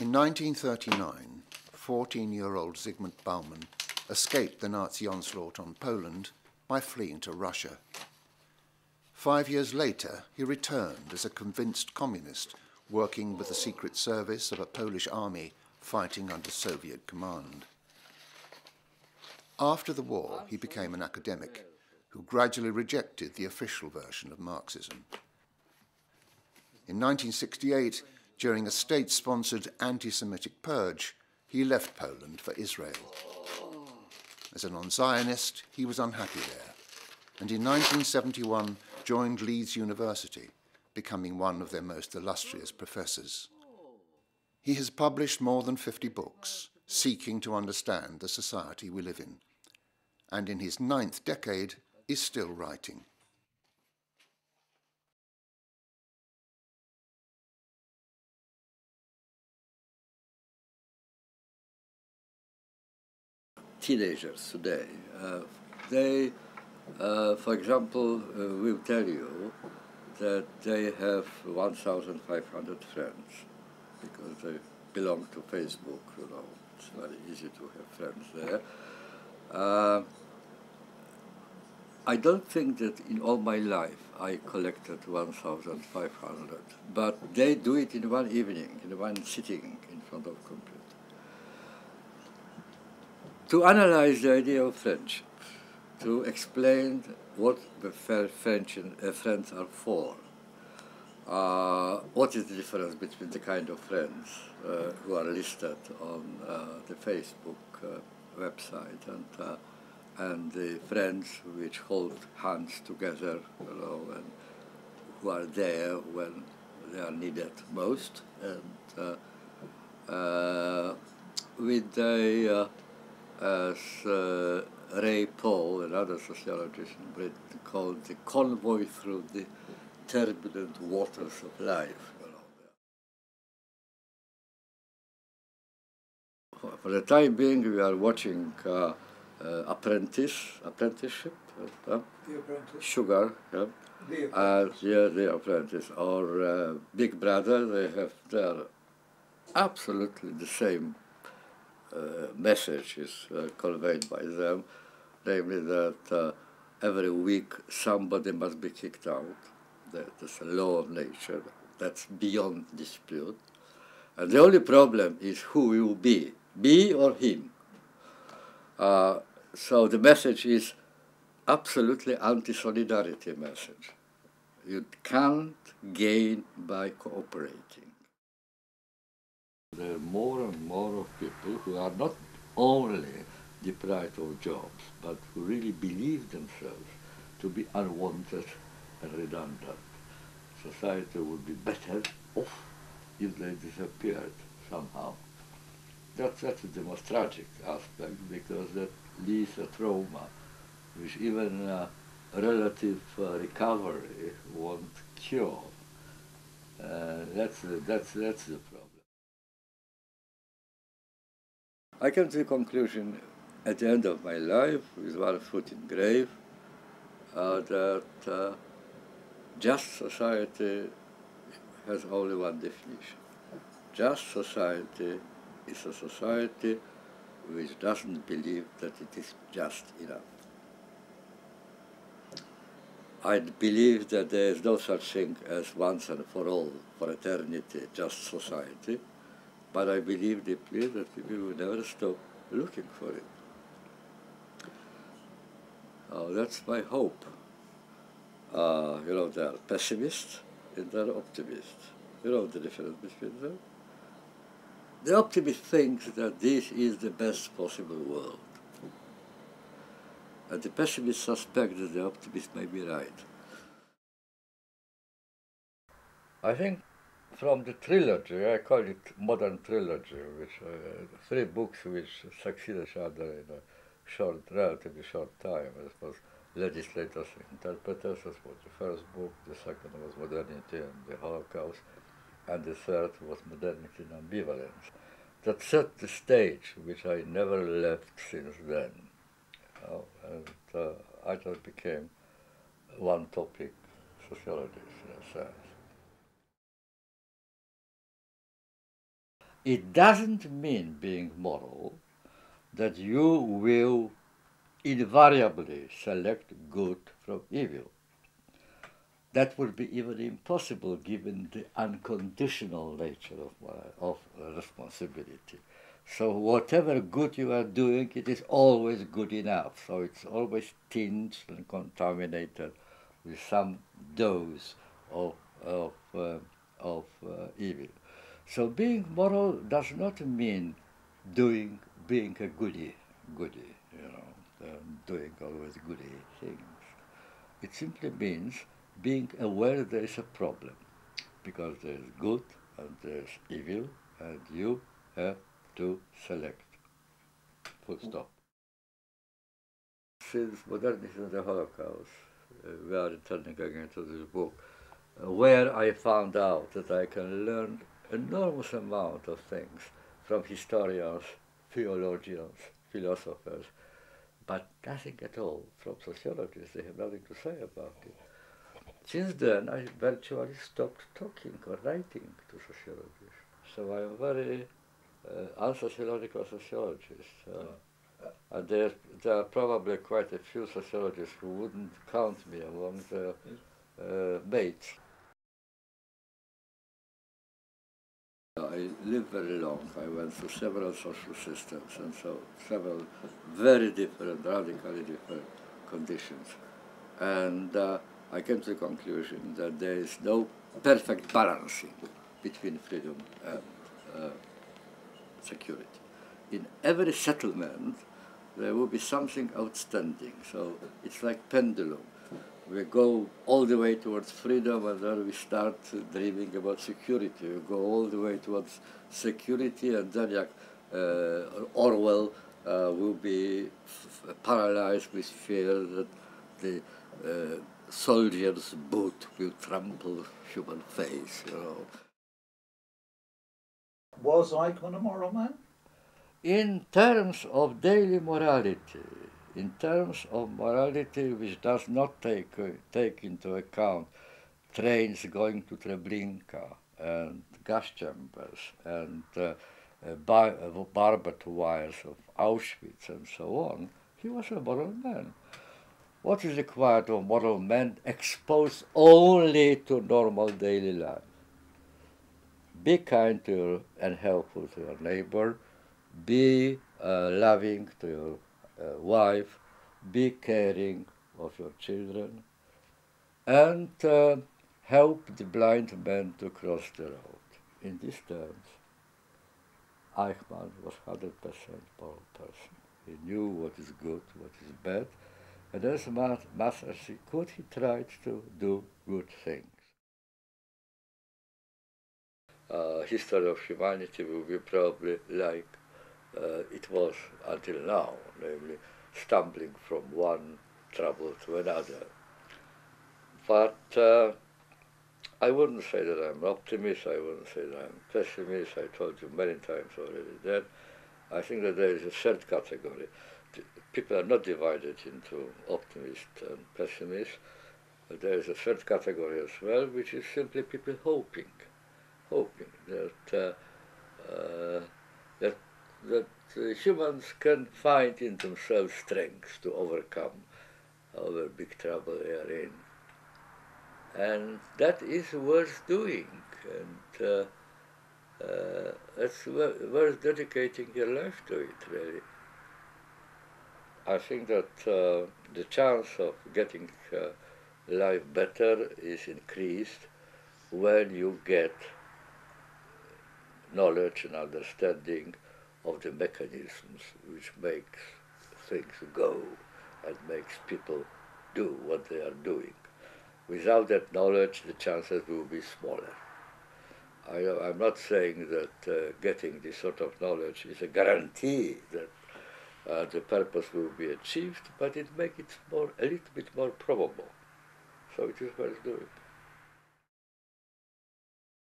In 1939, 14-year-old Zygmunt Bauman escaped the Nazi onslaught on Poland by fleeing to Russia. Five years later, he returned as a convinced communist working with the secret service of a Polish army fighting under Soviet command. After the war, he became an academic who gradually rejected the official version of Marxism. In 1968, during a state sponsored anti Semitic purge, he left Poland for Israel. As a non Zionist, he was unhappy there, and in 1971 joined Leeds University, becoming one of their most illustrious professors. He has published more than 50 books, seeking to understand the society we live in, and in his ninth decade is still writing. Teenagers today. Uh, they, uh, for example, uh, will tell you that they have 1,500 friends because they belong to Facebook, you know, it's very easy to have friends there. Uh, I don't think that in all my life I collected 1,500, but they do it in one evening, in one sitting in front of computer to analyze the idea of friendship, to explain what the French uh, friends are for, uh, what is the difference between the kind of friends uh, who are listed on uh, the Facebook uh, website and uh, and the friends which hold hands together, you know, and who are there when they are needed most, and with the as uh, Ray Pahl, another sociologist in Britain, called the convoy through the turbulent waters of life. For the time being, we are watching uh, uh, Apprentice, Apprenticeship, uh, the Apprentice. Sugar, yeah. The Apprentice. yeah, The Apprentice, or uh, Big Brother. They have their absolutely the same uh, message is uh, conveyed by them, namely that uh, every week somebody must be kicked out. That is a law of nature. That's beyond dispute. And the only problem is who will be, me or him. Uh, so the message is absolutely anti-solidarity message. You can't gain by cooperating. There are more and more of people who are not only deprived of jobs, but who really believe themselves to be unwanted and redundant. Society would be better off if they disappeared somehow. That's, that's the most tragic aspect because that leaves a trauma which even uh, relative uh, recovery won't cure. Uh, that's, that's, that's the problem. I came to the conclusion at the end of my life, with one foot in grave, uh, that uh, just society has only one definition. Just society is a society which doesn't believe that it is just enough. I believe that there is no such thing as once and for all, for eternity, just society but I believe deeply that people will never stop looking for it. Uh, that's my hope. Uh, you know, they are pessimists and they are optimists. You know the difference between them? The optimist thinks that this is the best possible world. And the pessimist suspects that the optimist may be right. I think from the trilogy, I call it modern trilogy, which uh, three books which succeed each other in a short, relatively short time. It was Legislators Interpreters, that was the first book, the second was Modernity and the Holocaust, and the third was Modernity and Ambivalence. That set the stage, which I never left since then. You know, and uh, I just became one topic sociologist in a sense. It doesn't mean being moral that you will invariably select good from evil. That would be even impossible given the unconditional nature of, of responsibility. So whatever good you are doing, it is always good enough. So it's always tinged and contaminated with some dose of, of, uh, of uh, evil. So being moral does not mean doing, being a goody, goody, you know, uh, doing always goody things. It simply means being aware there is a problem, because there is good and there is evil, and you have to select. Full stop. Since modernity and the Holocaust, uh, we are returning again to this book, uh, where I found out that I can learn enormous amount of things from historians, theologians, philosophers, but nothing at all from sociologists. They have nothing to say about it. Since then, I virtually stopped talking or writing to sociologists. So I am very uh, unsociological sociologist. Uh, and there, there are probably quite a few sociologists who wouldn't count me among the uh, mates. Lived very long. I went through several social systems and so several very different, radically different conditions. And uh, I came to the conclusion that there is no perfect balancing between freedom and uh, security. In every settlement, there will be something outstanding. So it's like pendulum. We go all the way towards freedom and then we start dreaming about security. We go all the way towards security and then uh, Orwell uh, will be paralyzed with fear that the uh, soldier's boot will trample human face, you know. Was Eichmann a moral man? In terms of daily morality, in terms of morality which does not take, uh, take into account trains going to Treblinka and gas chambers and uh, uh, bar uh, barbed wires of Auschwitz and so on, he was a moral man. What is required of moral man exposed only to normal daily life? Be kind to your, and helpful to your neighbor. Be uh, loving to your wife. Be caring of your children. And uh, help the blind man to cross the road. In these terms, Eichmann was 100% moral person. He knew what is good, what is bad, and as much, as he could, he tried to do good things. Uh, history of humanity will be probably like it was until now, namely stumbling from one trouble to another. But uh, I wouldn't say that I'm an optimist, I wouldn't say that I'm a pessimist, I told you many times already that. I think that there is a third category people are not divided into optimists and pessimists. There is a third category as well, which is simply people hoping, hoping that uh, uh, that humans can find in themselves strength to overcome our big trouble they are in, and that is worth doing, and uh, uh, it's worth dedicating your life to it, really. I think that uh, the chance of getting uh, life better is increased when you get knowledge and understanding of the mechanisms which makes things go and makes people do what they are doing. Without that knowledge, the chances will be smaller. I, am not saying that uh, getting this sort of knowledge is a guarantee that uh, the purpose will be achieved, but it makes it more, a little bit more probable. So it is worth doing.